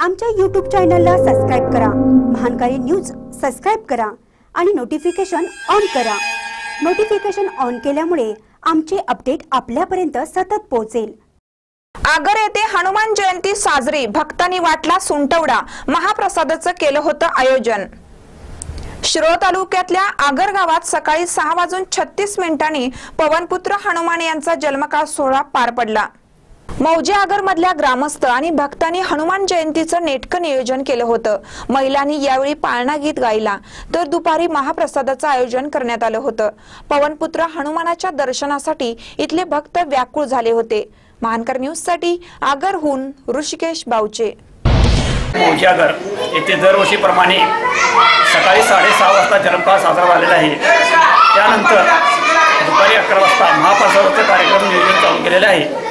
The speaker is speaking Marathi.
आमच्या यूट्यूब चॅनलला सबस्क्राईब करा. महानकारी न्यूज सबस्क्राईब करा आणि नोटिफिकेशन ऑन करा. नोटिफिकेशन ऑन केल्यामुळे आमचे अपडेट आपल्यापर्यंत सतत पोहोचेल. आगर येथे हनुमान जयंती साजरी भक्तांनी वाटला सुंटवडा. महाप्रसादाचं केलं होतं आयोजन. शिरोळ तालुक्यातल्या आगर गावात सकाळी सहा वाजून छत्तीस मिनिटांनी पवनपुत्र हनुमान यांचा जन्मकाळ सोहळा पार पडला. मौजे आगर मधल्या ग्रामस्थ आणि भक्तांनी हनुमान जयंतीचं नेटकं नियोजन केलं होतं. महिलांनी यावेळी पाळणा गीत गायला. तर दुपारी महाप्रसादाचं आयोजन करण्यात आलं होतं. पवनपुत्र हनुमानाच्या दर्शनासाठी इथले भक्त व्याकुळ झाले होते. महानकर न्यूजसाठी आगरहून ऋषिकेश बावचे. मौजागर येथे दरवर्षीप्रमाणे सकाळी साडेसहा वाजता जन्मकाळ साजरा झालेला आहे. त्यानंतर दुपारी अकरा वाजता महाप्रसादाचं कार्यक्रम नियोजन चालू केलेलं आहे.